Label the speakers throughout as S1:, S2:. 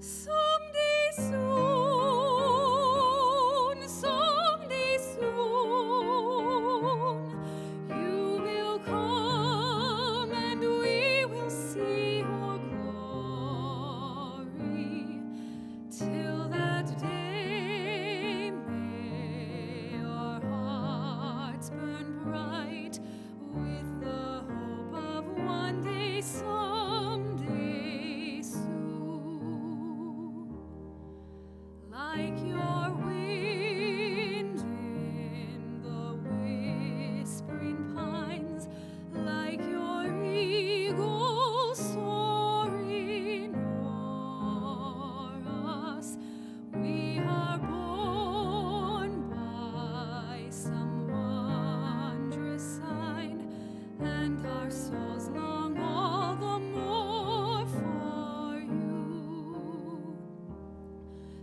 S1: So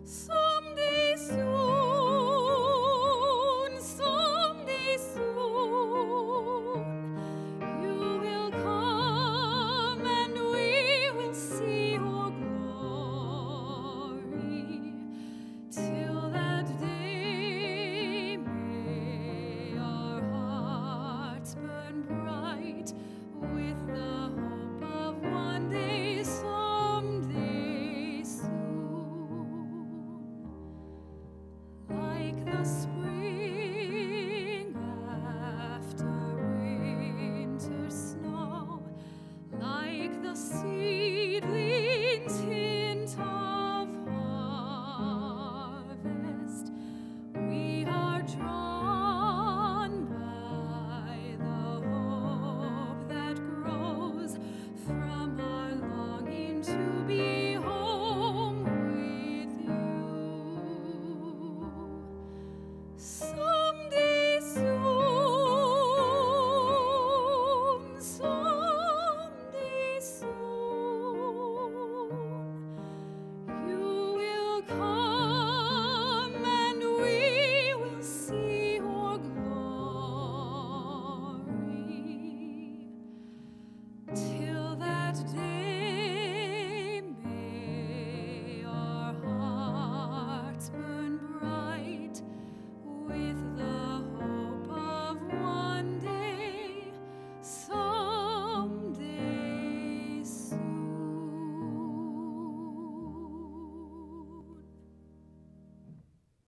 S1: So